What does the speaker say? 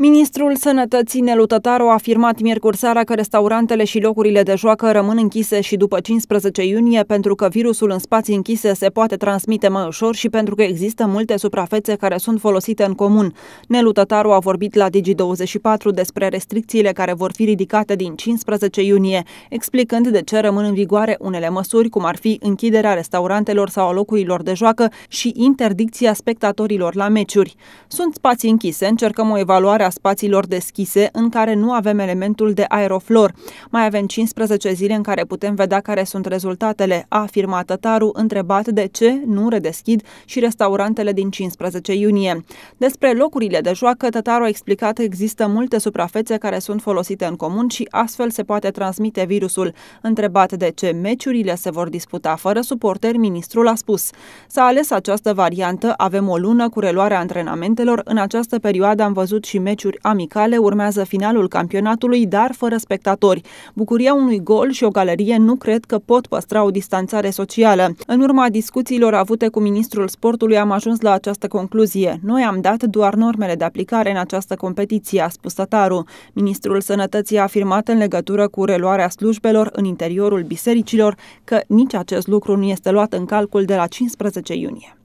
Ministrul Sănătății Nelu Tătaru a afirmat miercuri seara că restaurantele și locurile de joacă rămân închise și după 15 iunie pentru că virusul în spații închise se poate transmite mai ușor și pentru că există multe suprafețe care sunt folosite în comun. Nelu Tătaru a vorbit la Digi24 despre restricțiile care vor fi ridicate din 15 iunie, explicând de ce rămân în vigoare unele măsuri, cum ar fi închiderea restaurantelor sau a locurilor de joacă și interdicția spectatorilor la meciuri. Sunt spații închise, încercăm o evaluare a spațiilor deschise în care nu avem elementul de aeroflor. Mai avem 15 zile în care putem vedea care sunt rezultatele, a afirmat Tătaru, întrebat de ce nu redeschid și restaurantele din 15 iunie. Despre locurile de joacă, Tătaru a explicat că există multe suprafețe care sunt folosite în comun și astfel se poate transmite virusul. Întrebat de ce meciurile se vor disputa fără suporteri, ministrul a spus S-a ales această variantă, avem o lună cu reluarea antrenamentelor, în această perioadă am văzut și meci meciuri amicale, urmează finalul campionatului, dar fără spectatori. Bucuria unui gol și o galerie nu cred că pot păstra o distanțare socială. În urma discuțiilor avute cu ministrul sportului am ajuns la această concluzie. Noi am dat doar normele de aplicare în această competiție, a spus Tătaru. Ministrul Sănătății a afirmat în legătură cu reluarea slujbelor în interiorul bisericilor că nici acest lucru nu este luat în calcul de la 15 iunie.